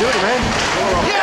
Shoot him, man.